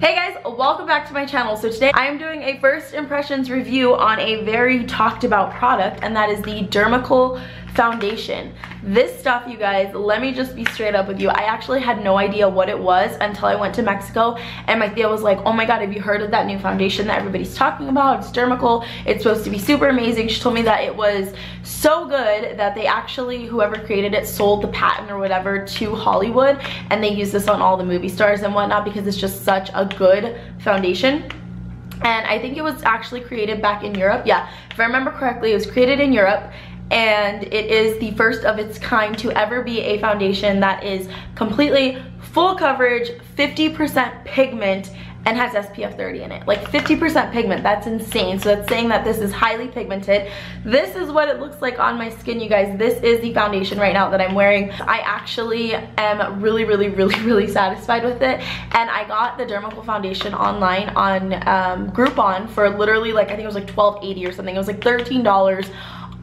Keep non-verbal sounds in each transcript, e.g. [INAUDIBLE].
Hey guys, welcome back to my channel. So today I'm doing a first impressions review on a very talked about product and that is the Dermacol foundation. This stuff, you guys, let me just be straight up with you. I actually had no idea what it was until I went to Mexico and my Thea was like, oh my god, have you heard of that new foundation that everybody's talking about? It's Dermacol. It's supposed to be super amazing. She told me that it was so good that they actually, whoever created it, sold the patent or whatever to Hollywood and they use this on all the movie stars and whatnot because it's just such a good foundation and I think it was actually created back in Europe. Yeah, if I remember correctly, it was created in Europe and it is the first of its kind to ever be a foundation that is completely full coverage, 50% pigment, and has SPF 30 in it. Like 50% pigment, that's insane. So that's saying that this is highly pigmented. This is what it looks like on my skin, you guys. This is the foundation right now that I'm wearing. I actually am really, really, really, [LAUGHS] really satisfied with it. And I got the Dermacol foundation online on um, Groupon for literally like, I think it was like 12.80 or something. It was like $13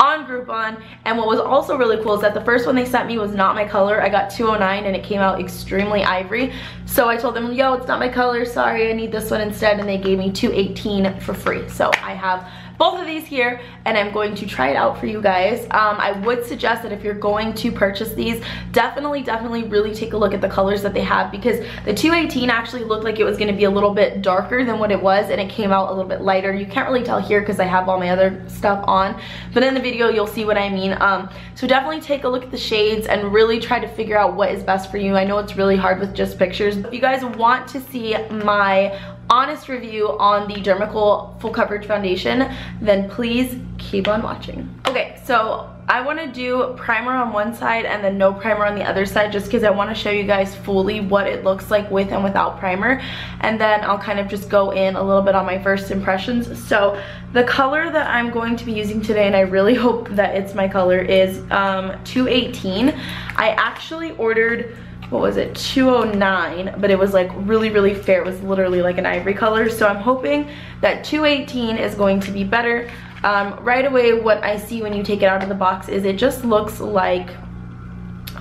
on Groupon. And what was also really cool is that the first one they sent me was not my color. I got 209 and it came out extremely ivory. So I told them, yo, it's not my color. Sorry, I need this one instead. And they gave me 218 for free. So I have both of these here and I'm going to try it out for you guys. Um, I would suggest that if you're going to purchase these, definitely, definitely really take a look at the colors that they have because the 218 actually looked like it was gonna be a little bit darker than what it was and it came out a little bit lighter. You can't really tell here because I have all my other stuff on, but in the video you'll see what I mean. Um, so definitely take a look at the shades and really try to figure out what is best for you. I know it's really hard with just pictures. If you guys want to see my honest review on the Dermacol Full Coverage Foundation, then please keep on watching. Okay, so I want to do primer on one side and then no primer on the other side just because I want to show you guys fully what it looks like with and without primer. And then I'll kind of just go in a little bit on my first impressions. So the color that I'm going to be using today, and I really hope that it's my color, is um, 218. I actually ordered what was it 209 but it was like really really fair. It was literally like an ivory color. So i'm hoping that 218 is going to be better. Um, right away what i see when you take it out of the box is it just looks like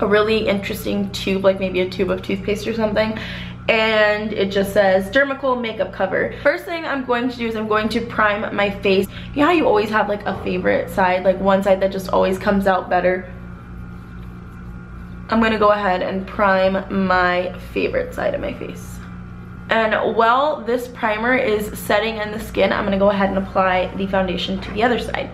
a really interesting tube like maybe a tube of toothpaste or something. And it just says Dermacol makeup cover. First thing I'm going to do is I'm going to prime my face. You know how you always have like a favorite side, like one side that just always comes out better I'm gonna go ahead and prime my favorite side of my face. And while this primer is setting in the skin, I'm gonna go ahead and apply the foundation to the other side.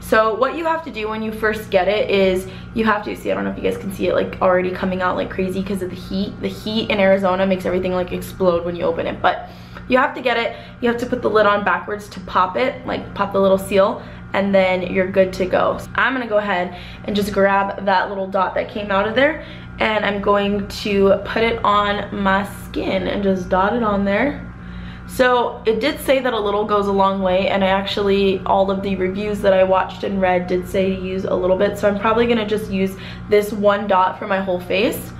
So what you have to do when you first get it is you have to see, I don't know if you guys can see it like already coming out like crazy because of the heat. The heat in Arizona makes everything like explode when you open it. But you have to get it, you have to put the lid on backwards to pop it, like pop the little seal and then you're good to go. So I'm gonna go ahead and just grab that little dot that came out of there and I'm going to put it on my skin and just dot it on there. So it did say that a little goes a long way and I actually, all of the reviews that I watched and read did say to use a little bit. So I'm probably gonna just use this one dot for my whole face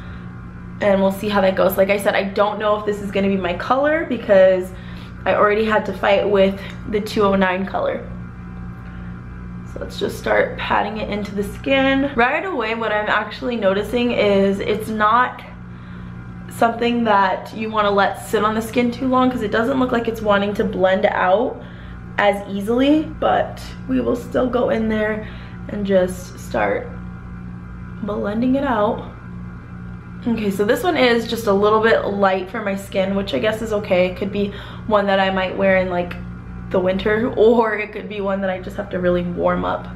and we'll see how that goes. Like I said, I don't know if this is gonna be my color because I already had to fight with the 209 color. So let's just start patting it into the skin. Right away, what I'm actually noticing is it's not something that you want to let sit on the skin too long because it doesn't look like it's wanting to blend out as easily, but we will still go in there and just start blending it out. Okay, so this one is just a little bit light for my skin, which I guess is okay. It could be one that I might wear in like the winter or it could be one that I just have to really warm up.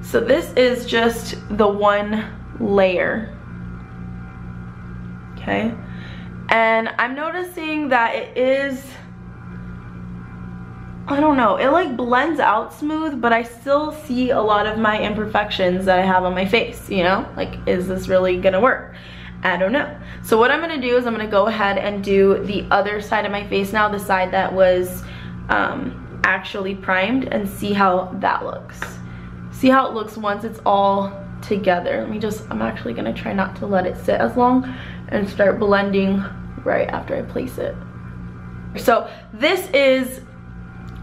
So this is just the one layer, okay? And I'm noticing that it is, I don't know, it like blends out smooth, but I still see a lot of my imperfections that I have on my face, you know? Like, is this really gonna work? I don't know. So what I'm gonna do is I'm gonna go ahead and do the other side of my face now, the side that was um, actually primed and see how that looks. See how it looks once it's all together. Let me just, I'm actually gonna try not to let it sit as long and start blending right after I place it. So this is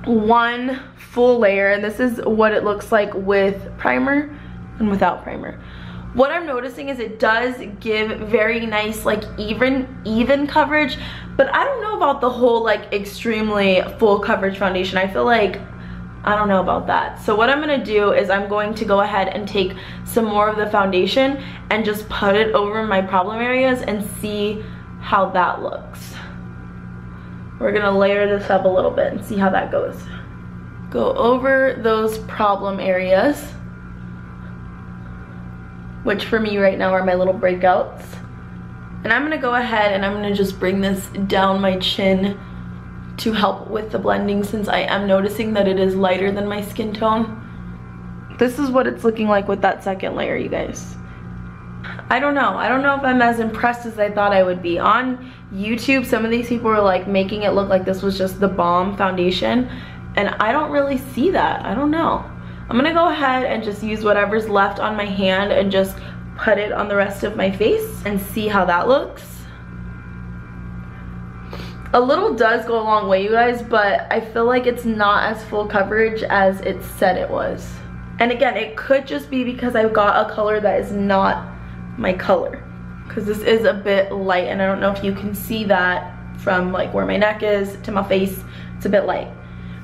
one full layer and this is what it looks like with primer and without primer. What I'm noticing is it does give very nice like even even coverage but I don't know about the whole like extremely full coverage foundation I feel like I don't know about that. So what I'm gonna do is I'm going to go ahead and take some more of the foundation and just put it over my problem areas and see how that looks. We're gonna layer this up a little bit and see how that goes. Go over those problem areas, which for me right now are my little breakouts. And I'm gonna go ahead and I'm gonna just bring this down my chin to help with the blending since I am noticing that it is lighter than my skin tone. This is what it's looking like with that second layer, you guys. I don't know. I don't know if I'm as impressed as I thought I would be. On YouTube, some of these people were like making it look like this was just the bomb foundation. And I don't really see that. I don't know. I'm gonna go ahead and just use whatever's left on my hand and just put it on the rest of my face and see how that looks. A little does go a long way you guys but I feel like it's not as full coverage as it said it was. And again it could just be because I've got a color that is not my color because this is a bit light and I don't know if you can see that from like where my neck is to my face. It's a bit light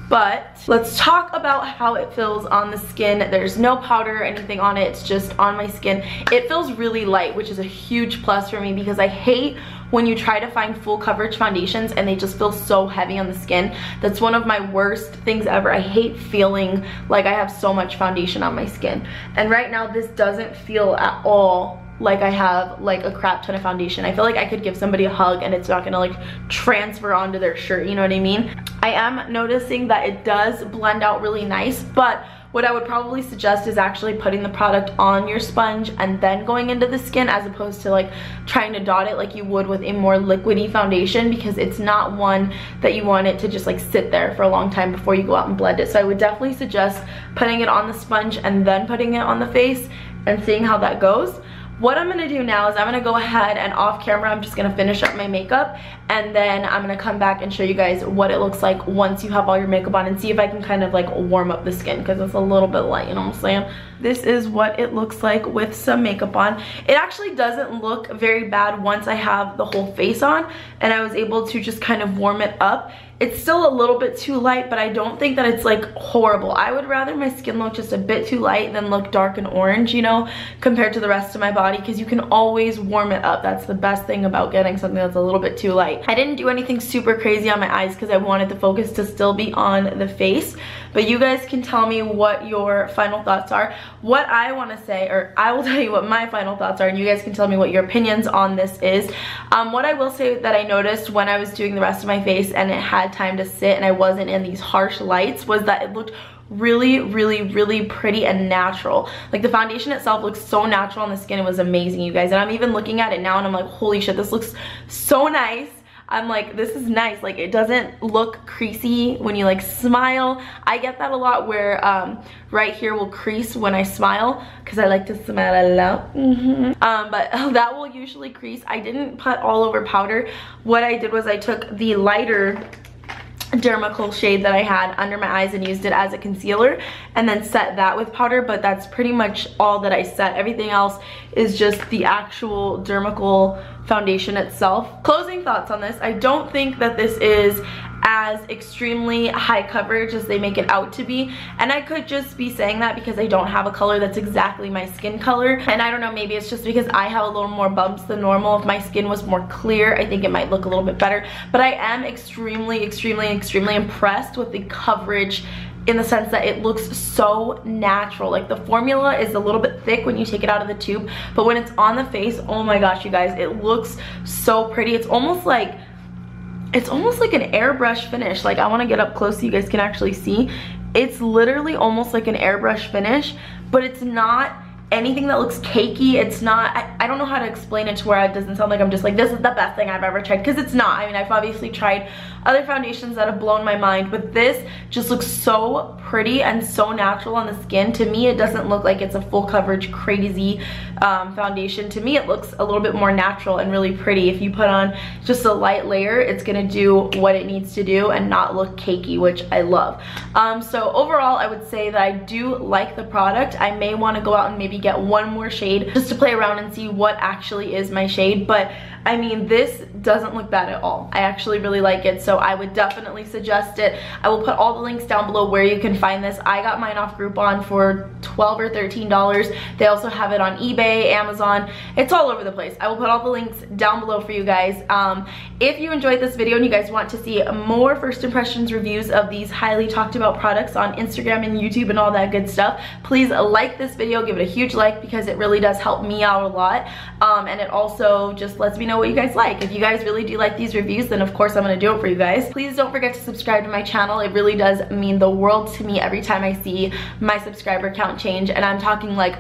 but let's talk about how it feels on the skin. There's no powder or anything on it, it's just on my skin. It feels really light, which is a huge plus for me because I hate when you try to find full coverage foundations and they just feel so heavy on the skin. That's one of my worst things ever. I hate feeling like I have so much foundation on my skin. And right now this doesn't feel at all like I have like a crap ton of foundation. I feel like I could give somebody a hug and it's not gonna like transfer onto their shirt, you know what I mean? I am noticing that it does blend out really nice, but what I would probably suggest is actually putting the product on your sponge and then going into the skin as opposed to like trying to dot it like you would with a more liquidy foundation because it's not one that you want it to just like sit there for a long time before you go out and blend it. So I would definitely suggest putting it on the sponge and then putting it on the face and seeing how that goes what I'm gonna do now is I'm gonna go ahead and off camera I'm just gonna finish up my makeup and then I'm gonna come back and show you guys what it looks like once you have all your makeup on and see if I can kind of like warm up the skin because it's a little bit light you know what I'm saying? This is what it looks like with some makeup on. It actually doesn't look very bad once I have the whole face on and I was able to just kind of warm it up it's still a little bit too light, but I don't think that it's like horrible. I would rather my skin look just a bit too light than look dark and orange, you know, compared to the rest of my body because you can always warm it up. That's the best thing about getting something that's a little bit too light. I didn't do anything super crazy on my eyes because I wanted the focus to still be on the face, but you guys can tell me what your final thoughts are. What I want to say, or I will [LAUGHS] tell you what my final thoughts are and you guys can tell me what your opinions on this is. Um, what I will say that I noticed when I was doing the rest of my face and it had time to sit and I wasn't in these harsh lights was that it looked really really really pretty and natural like the foundation itself looks so natural on the skin it was amazing you guys and i'm even looking at it now and i'm like holy shit this looks so nice I'm like, this is nice. Like, it doesn't look creasy when you like smile. I get that a lot where um, right here will crease when I smile because I like to smile a lot. Mm -hmm. um, but [LAUGHS] that will usually crease. I didn't put all over powder. What I did was I took the lighter Dermacol shade that I had under my eyes and used it as a concealer and then set that with powder but that's pretty much all that I set. Everything else is just the actual Dermacol foundation itself. Closing thoughts on this, I don't think that this is as extremely high coverage as they make it out to be and I could just be saying that because I don't have a color that's exactly my skin color and I don't know maybe it's just because I have a little more bumps than normal if my skin was more clear I think it might look a little bit better but I am extremely extremely extremely impressed with the coverage in the sense that it looks so natural. Like the formula is a little bit thick when you take it out of the tube, but when it's on the face, oh my gosh, you guys, it looks so pretty. It's almost like it's almost like an airbrush finish. Like I wanna get up close so you guys can actually see. It's literally almost like an airbrush finish, but it's not anything that looks cakey. It's not, I, I, don't know how to explain it to where it doesn't sound like I'm just like, this is the best thing I've ever tried. Because it's not. I mean, I've obviously tried other foundations that have blown my mind, but this just looks so pretty and so natural on the skin. To me, it doesn't look like it's a full coverage crazy um, foundation. To me, it looks a little bit more natural and really pretty. If you put on just a light layer, it's gonna do what it needs to do and not look cakey, which I love. Um, so overall, I would say that I do like the product. I may wanna go out and maybe get one more shade just to play around and see what actually is my shade. But I mean, this doesn't look bad at all. I actually really like it, so I would definitely suggest it. I will put all the links down below where you can find this. I got mine off Groupon for 12 or $13. They also have it on eBay, Amazon. It's all over the place. I will put all the links down below for you guys. Um, if you enjoyed this video and you guys want to see more first impressions reviews of these highly talked about products on Instagram and YouTube and all that good stuff, please like this video, give it a huge like because it really does help me out a lot. Um, and it also just lets me know what you guys like. If you guys really do like these reviews, then of course I'm gonna do it for you guys. Please don't forget to subscribe to my channel. It really does mean the world to me every time I see my subscriber count change. And I'm talking like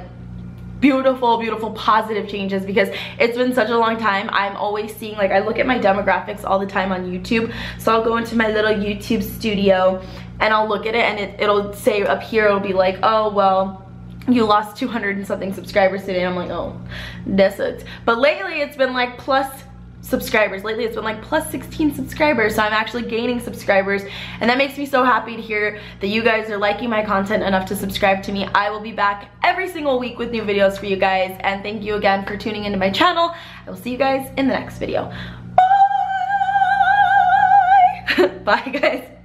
beautiful beautiful positive changes because it's been such a long time i'm always seeing like i look at my demographics all the time on youtube so i'll go into my little youtube studio and i'll look at it and it, it'll say up here it'll be like oh well you lost 200 and something subscribers today. I'm like, oh, that sucks. But lately it's been like plus subscribers. Lately it's been like plus 16 subscribers, so I'm actually gaining subscribers, and that makes me so happy to hear that you guys are liking my content enough to subscribe to me. I will be back every single week with new videos for you guys, and thank you again for tuning into my channel. I will see you guys in the next video. Bye! [LAUGHS] Bye, guys.